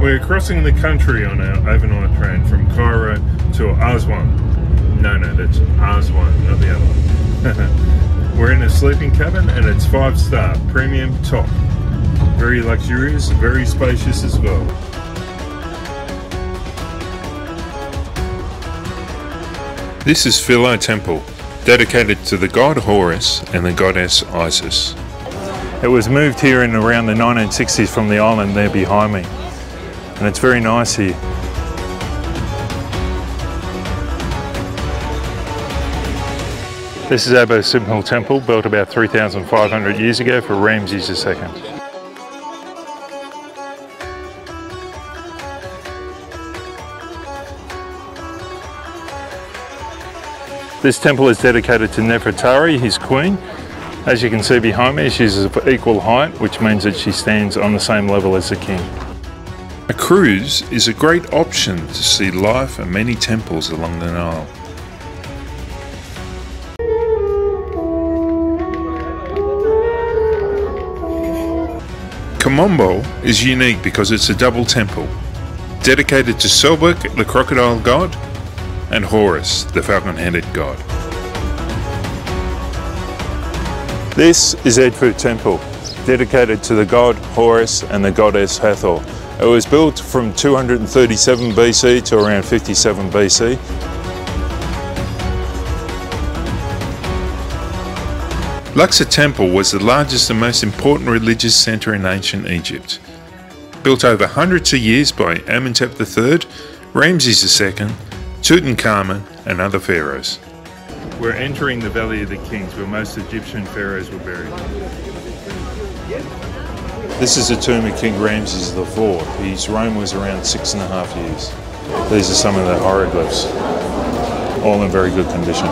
We're crossing the country on our overnight train from Cairo to Aswan. No, no, that's Aswan, not the other one. We're in a sleeping cabin and it's five star, premium top. Very luxurious, very spacious as well. This is Philae Temple, dedicated to the god Horus and the goddess Isis. It was moved here in around the 1960s from the island there behind me. And it's very nice here. This is Abu Simbel Temple, built about 3,500 years ago for Ramses II. This temple is dedicated to Nefertari, his queen. As you can see behind me, she's of equal height, which means that she stands on the same level as the king. A cruise is a great option to see life and many temples along the Nile. Kom Ombo is unique because it's a double temple, dedicated to Sobek, the crocodile god, and Horus, the falcon-headed god. This is Edfu Temple, dedicated to the god Horus and the goddess Hathor. It was built from 237 BC to around 57 BC. Luxor Temple was the largest and most important religious centre in ancient Egypt. Built over hundreds of years by Amenhotep III, Ramses II, Tutankhamun and other pharaohs. We're entering the Valley of the Kings where most Egyptian pharaohs were buried. This is the tomb of King Ramses IV. His reign was around six and a half years. These are some of the hieroglyphs, all in very good condition.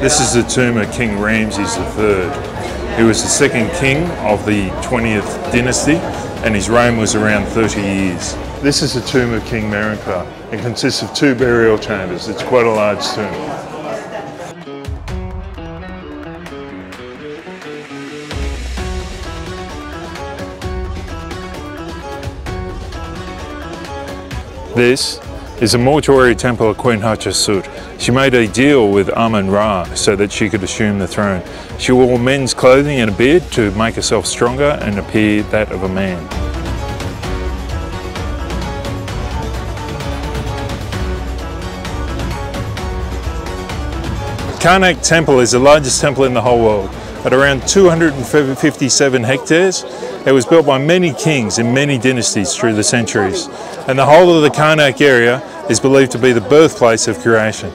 This is the tomb of King Ramses III. He was the second king of the 20th dynasty and his reign was around 30 years. This is the tomb of King Merenptah. It consists of two burial chambers. It's quite a large tomb. This is a mortuary temple of Queen Hatshepsut. She made a deal with Amun-Ra so that she could assume the throne. She wore men's clothing and a beard to make herself stronger and appear that of a man. Karnak Temple is the largest temple in the whole world. At around 257 hectares, it was built by many kings in many dynasties through the centuries, and the whole of the Karnak area is believed to be the birthplace of creation.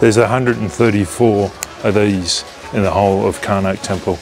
There's 134 of these in the whole of Karnak Temple.